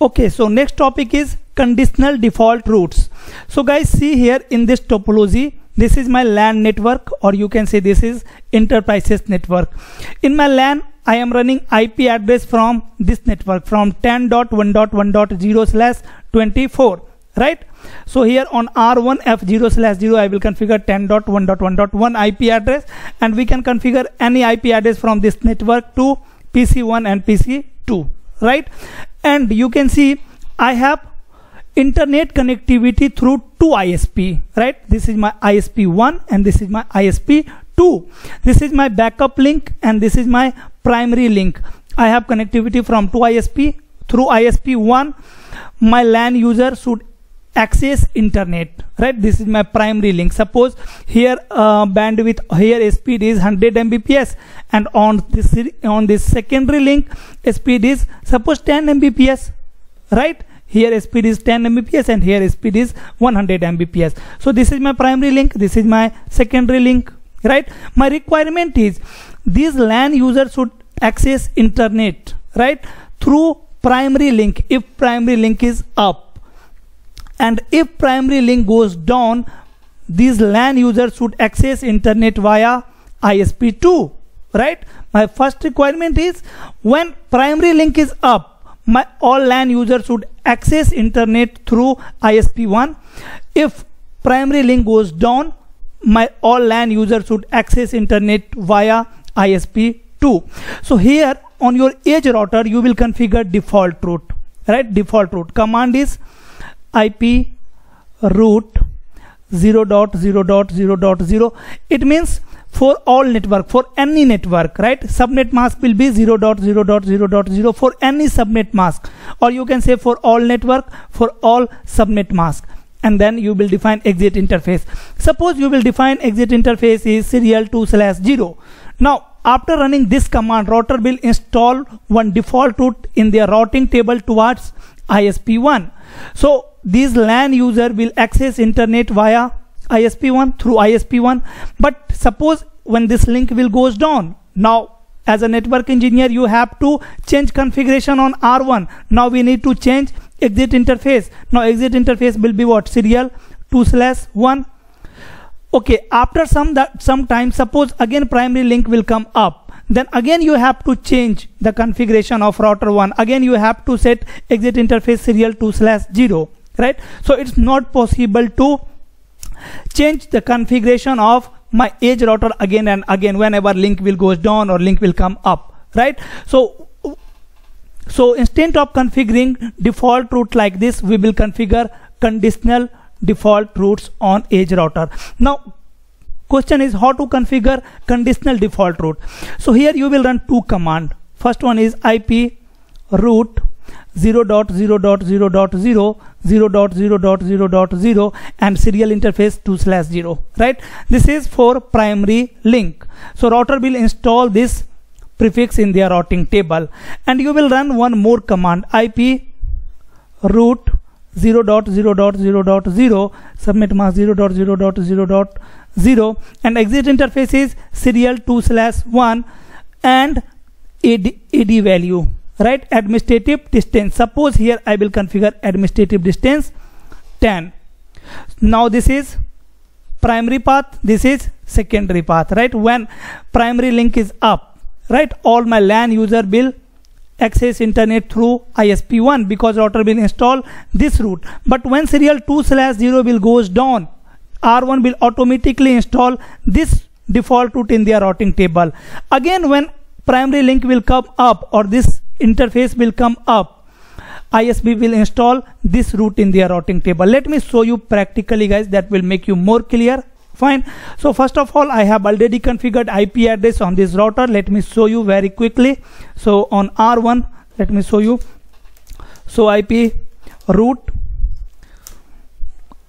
okay so next topic is conditional default routes. So guys see here in this topology this is my LAN network or you can say this is enterprises network. In my LAN I am running IP address from this network from 10.1.1.0 slash 24 right? So here on r1 f0 slash 0 i will configure 10.1.1.1 ip address and we can configure any ip address from this network to pc1 and pc2 right? And you can see i have internet connectivity through two isp right? This is my isp1 and this is my isp2 this is my backup link and this is my primary link. I have connectivity from two isp through isp1 my LAN user should access internet right? This is my primary link. Suppose here uh, bandwidth here speed is 100 mbps and on this on this secondary link speed is suppose 10 mbps right? Here speed is 10 mbps and here speed is 100 mbps. So this is my primary link this is my secondary link right? My requirement is these LAN users should access internet right? Through primary link. If primary link is up and if primary link goes down these LAN users should access internet via ISP2 right? My first requirement is when primary link is up my all LAN users should access internet through ISP1 if primary link goes down my all LAN users should access internet via ISP2 so here on your edge router you will configure default route right? Default route. Command is IP route 0 dot 0 dot 0 dot 0 it means for all network for any network right? Subnet mask will be 0 dot 0 dot 0 dot 0 for any subnet mask. Or you can say for all network for all subnet mask. And then you will define exit interface. Suppose you will define exit interface is serial 2 slash 0 now after running this command router will install one default route in their routing table towards ISP1 so these LAN user will access internet via ISP1 through ISP1 but suppose when this link will goes down. Now as a network engineer you have to change configuration on R1 now we need to change exit interface. Now exit interface will be what? Serial 2 slash 1 okay after some that some time suppose again primary link will come up. Then again you have to change the configuration of router 1 again you have to set exit interface serial 2 slash 0 right? So it's not possible to change the configuration of my edge router again and again whenever link will goes down or link will come up right? So so instead of configuring default route like this we will configure conditional default routes on edge router. Now question is how to configure conditional default route. So here you will run two command. First one is ip route 0 dot 0 dot 0 dot 0 0 dot 0 dot 0 dot 0 and serial interface 2 slash 0 right this is for primary link so router will install this prefix in their routing table and you will run one more command ip route 0 dot 0 dot 0 dot 0 subnet mask 0 dot 0 dot 0 dot 0 and exit interface is serial 2 slash 1 and AD, AD value right administrative distance. Suppose here I will configure administrative distance 10 now this is primary path this is secondary path. Right when primary link is up. Right all my LAN user will access internet through ISP1 because router will install this route. But when serial 2 slash 0 will goes down R1 will automatically install this default route in their routing table. Again when primary link will come up or this interface will come up. ISB will install this route in their routing table. Let me show you practically guys that will make you more clear. Fine. So first of all I have already configured IP address on this router. Let me show you very quickly. So on R1 let me show you. So IP route.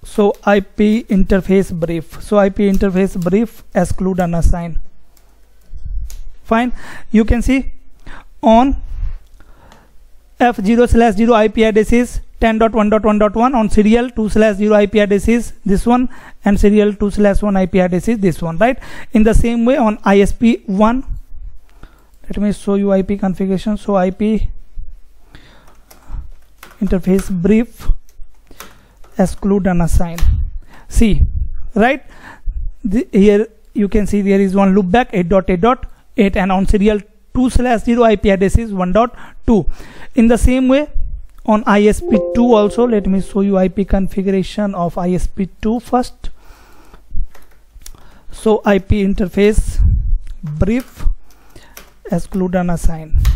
So IP interface brief. So IP interface brief exclude unassign. Fine. You can see on f0 slash 0 IP address is 10.1.1.1 on serial 2 slash 0 IP address is this one and serial 2 slash 1 IP address is this one right? In the same way on ISP 1 let me show you IP configuration. So IP interface brief exclude unassign. See right? The, here you can see there is one loopback 8.8.8 and on serial 2 slash 0 IP address is 1.2 in the same way on ISP2 also let me show you IP configuration of ISP2 first. So IP interface brief exclude unassign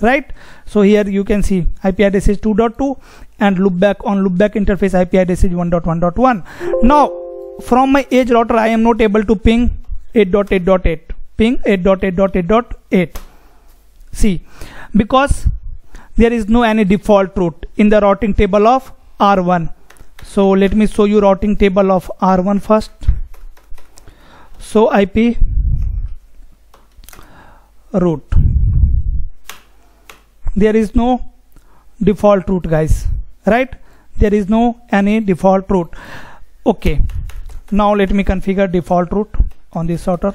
right? So here you can see IP address is 2.2 and loopback on loopback interface IP address is 1.1.1 now from my edge router I am not able to ping 8.8.8 ping 8.8.8.8 see because there is no any default route in the routing table of R1 so let me show you routing table of R1 first. So IP route there is no default route guys right? There is no any default route okay. Now let me configure default route on this router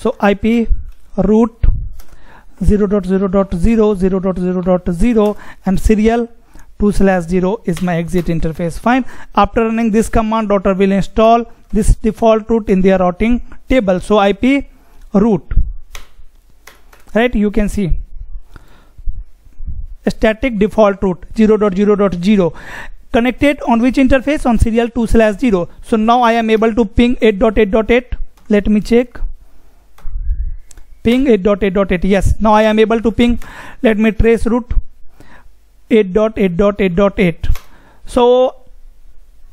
so IP 0.0.0 0.0.0 and serial 2 slash 0 is my exit interface. Fine. After running this command router will install this default route in their routing table. So IP route right? You can see. Static default route 0.0.0 connected on which interface? On serial 2 slash 0 so now I am able to ping 8.8.8 let me check ping 8.8.8 yes. Now I am able to ping. Let me trace route 8.8.8.8 so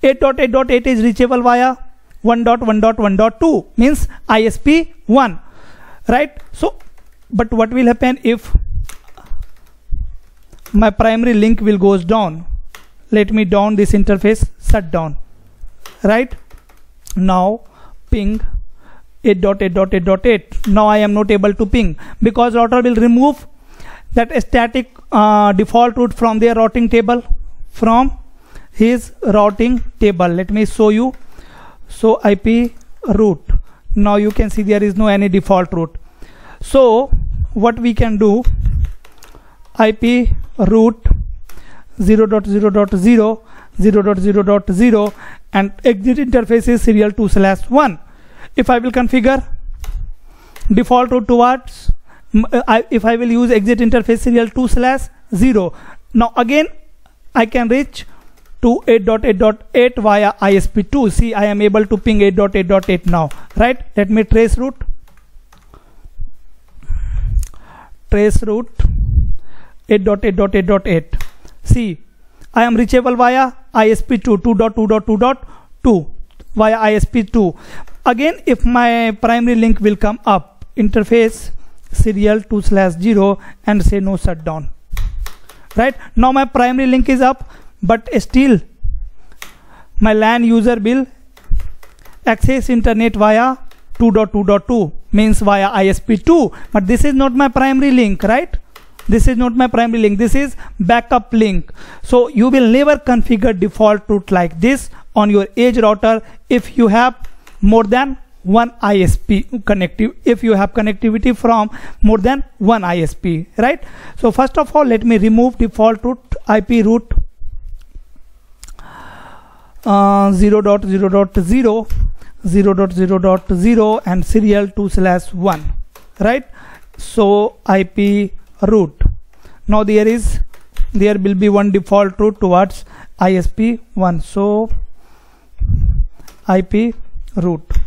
8.8.8 is reachable via 1.1.1.2 means ISP 1 right? So but what will happen if my primary link will goes down? Let me down this interface shut down. Right? Now ping 8.8.8.8 now I am not able to ping because router will remove that static uh, default route from their routing table from his routing table. Let me show you. So IP route now you can see there is no any default route so what we can do? IP route 0.0.0 0.0.0 and exit interface is serial 2 slash 1 if I will configure default route towards uh, I, if I will use exit interface serial 2 slash 0 now again I can reach to 8.8.8 via ISP2 see I am able to ping 8.8.8 now right? Let me trace route trace route 8.8.8.8 see I am reachable via ISP2 2.2.2.2 via ISP2 again if my primary link will come up interface serial 2 slash 0 and say no shutdown. Right? Now my primary link is up but still my LAN user will access internet via 2.2.2 means via ISP2 but this is not my primary link right? This is not my primary link. This is backup link. So you will never configure default route like this on your edge router if you have more than one ISP connective if you have connectivity from more than one ISP right? So first of all let me remove default route IP route uh, 0 0 0 0 0 and serial 2 slash 1 right? So IP route now there is there will be one default route towards ISP 1 so IP route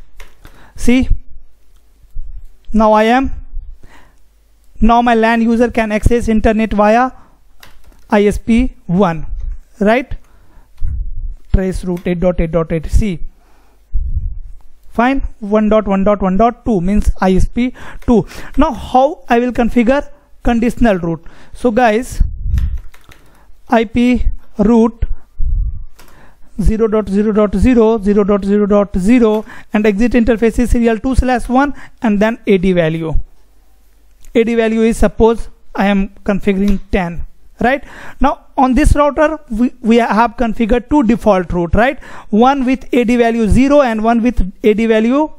see? Now I am. Now my LAN user can access internet via ISP 1 right? Trace route 8.8.8 see? Fine. 1.1.1.2 means ISP 2 now how I will configure conditional route so guys IP route 0 0.0 0 0.0 and exit interface is serial 2 slash 1 and then AD value. AD value is suppose I am configuring 10 right? Now on this router we, we have configured two default route right? One with AD value 0 and one with AD value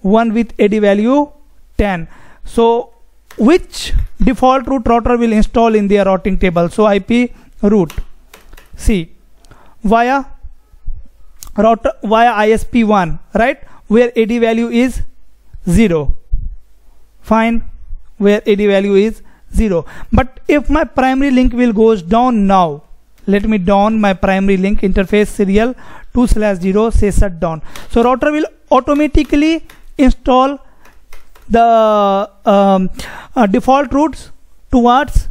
one with AD value 10 so which default route router will install in their routing table? So ip route. C via router via isp1 right? Where ad value is 0 fine. Where ad value is 0 but if my primary link will goes down now let me down my primary link interface serial 2 slash 0 say shut down. So router will automatically install the um, uh, default routes towards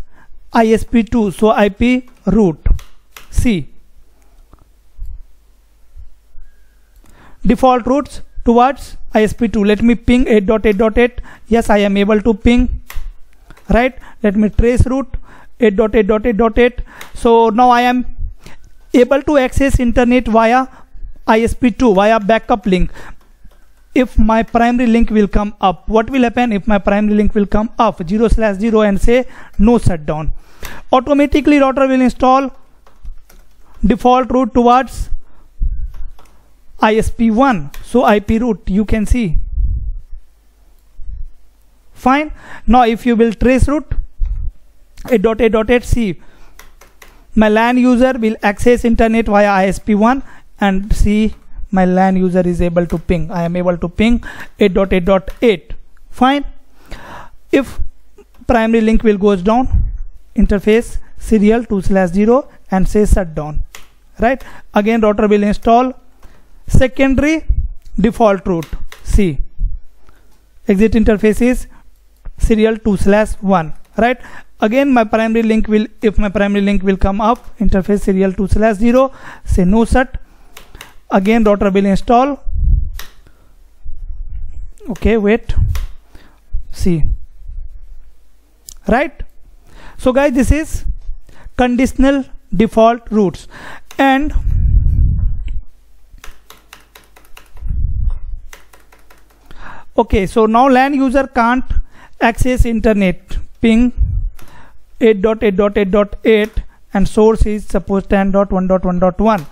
ISP2 so IP route C default routes towards ISP2 let me ping 8.8.8 yes I am able to ping. Right? Let me trace route 8.8.8.8 so now I am able to access internet via ISP2 via backup link. If my primary link will come up what will happen if my primary link will come up? 0 slash 0 and say no shutdown. Automatically router will install default route towards ISP1 so IP route you can see. Fine. Now if you will trace route 8.8.8 see my LAN user will access internet via ISP1 and see my LAN user is able to ping. I am able to ping 8.8.8 fine. If primary link will goes down interface serial 2 slash 0 and say shut down right? Again router will install secondary default route C. Exit interface is serial 2 slash 1 right? Again my primary link will if my primary link will come up interface serial 2 slash 0 say no set again router will install. Okay wait. See right? So guys this is conditional default routes and okay so now LAN user can't access internet. Ping 8.8.8.8 and source is suppose 10.1.1.1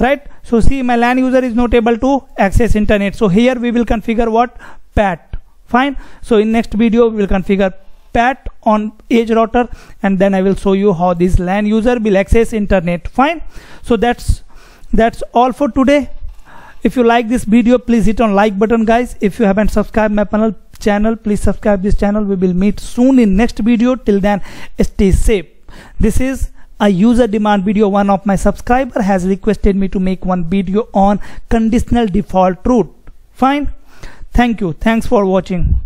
right? So see my LAN user is not able to access internet. So here we will configure what? PAT. Fine. So in next video we will configure PAT on edge router and then I will show you how this LAN user will access internet. Fine. So that's that's all for today if you like this video please hit on like button guys. If you haven't subscribed my panel channel please subscribe this channel. We will meet soon in next video. Till then stay safe. This is a user demand video. One of my subscriber has requested me to make one video on conditional default route. Fine. Thank you. Thanks for watching